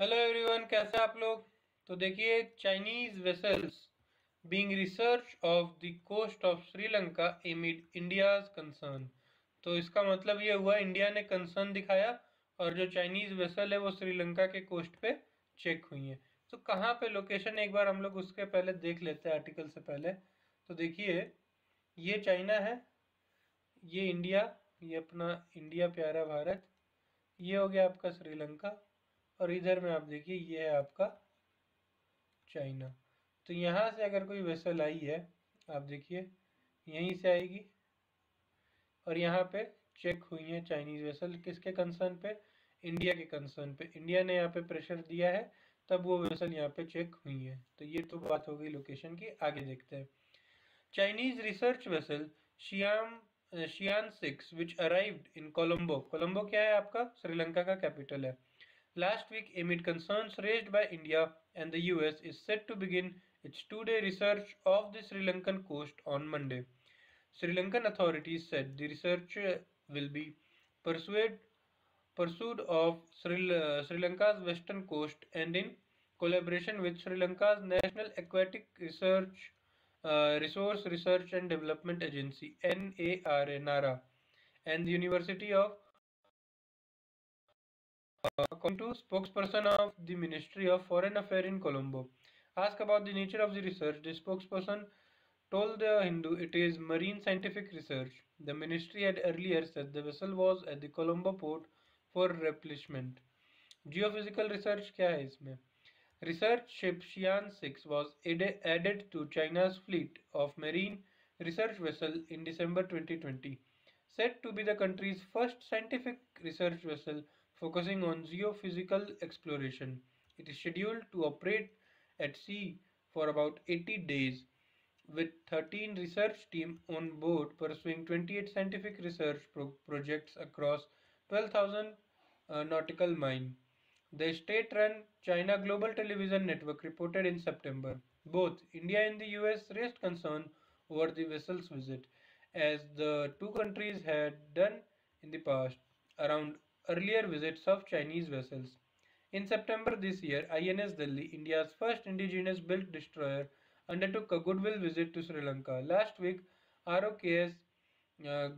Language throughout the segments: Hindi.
हेलो एवरीवन कैसे आप लोग? तो देखिए Chinese vessels being research of the coast of Sri Lanka amid India's concern तो इसका मतलब ये हुआ इंडिया ने कंसर्न दिखाया और जो चाइनीज़ वेसल है वो श्रीलंका के कोस्ट पे चेक हुई है। तो कहाँ पे लोकेशन एक बार हम लोग उसके पहले देख लेते हैं आर्टिकल से पहले। तो देखिए, ये चाइना है, ये इंडिया ये अपना इंडिया प्यारा भारत, ये हो गया आपका श्रीलंका और इधर में आप देखिए, ये है आपका चाइना। तो यहाँ से अगर कोई वेसल आई है, आप देखिए, यहीं से आएगी और यहाँ पे चेक हुई है चाइनीज़ वेसल किसके कंसर्न पे? इंडिया के कंसर्न पे। इंडिया ने यहाँ पे प्रेशर दिया है, तब वो वेसल यहाँ पे चेक हुई है। तो ये तो बात हो गई लोकेशन की, आगे देखते हैं। Chinese research vessel शियाम Shiyan six which arrived in Colombo Colombo क्या है आपका? श्रीलंका का कैपिटल है। Last week, amid concerns raised by India and the US, is set to begin its two-day research of the Sri Lankan coast on Monday. Sri Lankan authorities said the research will be pursued, pursued of Sri, uh, Sri Lanka's western coast and in collaboration with Sri Lanka's National Aquatic Research uh, Resource Research and Development Agency NARA and the University of according to spokesperson of the Ministry of Foreign Affairs in Colombo. Asked about the nature of the research, the spokesperson told the Hindu it is marine scientific research. The ministry had earlier said the vessel was at the Colombo port for replenishment. Geophysical research क्या है इसमें Research ship Xi'an 6 was added to China's fleet of marine research vessel in December 2020. Said to be the country's first scientific research vessel focusing on geophysical exploration. It is scheduled to operate at sea for about 80 days with 13 research teams on board pursuing 28 scientific research pro projects across 12,000 uh, nautical miles. The state-run China Global Television Network reported in September. Both India and the US raised concern over the vessel's visit, as the two countries had done in the past. Around earlier visits of Chinese vessels. In September this year, INS Delhi, India's first indigenous built destroyer, undertook a goodwill visit to Sri Lanka. Last week, ROKS uh,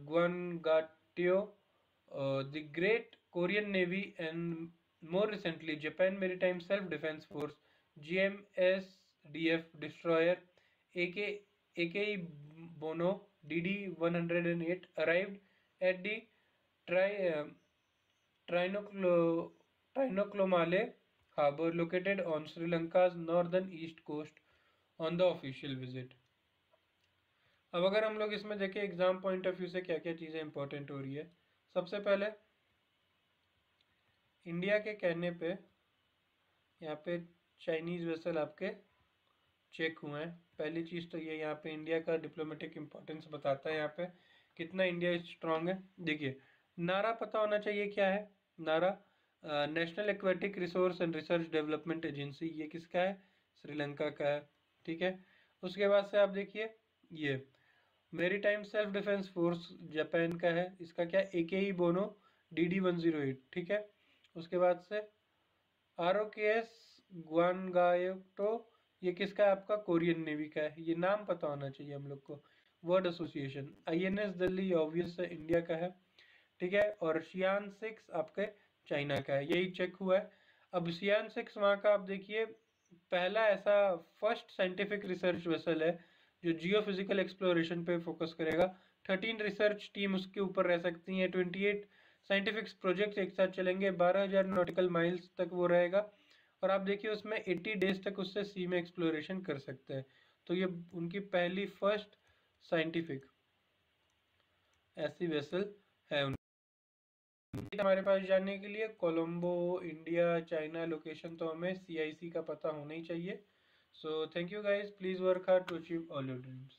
uh, the Great Korean Navy, and more recently, Japan Maritime Self-Defense Force, GMSDF destroyer AK, Bono DD-108 arrived at the tri, uh, Trincomalee Harbour located on Sri northern east coast on the official visit. अब अगर हम लोग इसमें देखें एग्ज़ाम पॉइंट ऑफ़ व्यू से क्या क्या चीज़ें इंपॉर्टेंट हो रही है सबसे पहले इंडिया के कहने पे यहाँ पे चाइनीज़ वेसल आपके चेक हुए हैं पहली चीज़ तो ये यहाँ पे इंडिया का डिप्लोमेटिक इम्पोर्टेंस बताता है यहाँ पे कितना इंडिया स्ट्रांग है देखिए नारा पता होना चाहिए क्या है? NARA national aquatic resource and research development agency ये किसका है? श्रीलंका का है, ठीक है? उसके बाद से आप देखिए, ये maritime self defence force Japan का है, इसका क्या? ए के ई बोनो D D one zero eight ठीक है? उसके बाद से आर ओ के एस ग्वानगायोटो ये किसका है आपका? कोरियन नेवी का है, ये नाम पता होना चाहिए हम लोग को word association I N S Delhi obvious India का है। ठीक है? और शियान सिक्स आपके चाइना का है। यही चेक हुआ है। अब शियान सिक्स वहाँ का आप देखिए, पहला ऐसा फ़र्स्ट साइंटिफिक रिसर्च वेसल है, जो जियो फ़िज़िकल एक्सप्लोरेशन पे फोकस करेगा। थर्टीन रिसर्च टीम उसके ऊपर रह सकती हैं। ट्वेंटी एट साइंटिफिक प्रोजेक्ट एक साथ चलेंगे। बारह हज़ार नोटिकल माइल्स तक वो रहेगा। और आप देखिए, उसमें एट्टी डेज़ तक उससे सी में एक्सप्लोरेशन कर सकते हैं। तो ये उनकी पहली फ़र्स्ट साइंटिफिक ऐसी वेसल है हमारे पास जाने के लिए कोलंबो, इंडिया, चाइना लोकेशन तो हमें सीआईसी का पता होना ही चाहिए। So thank you guys please work hard to achieve all your dreams